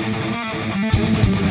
Música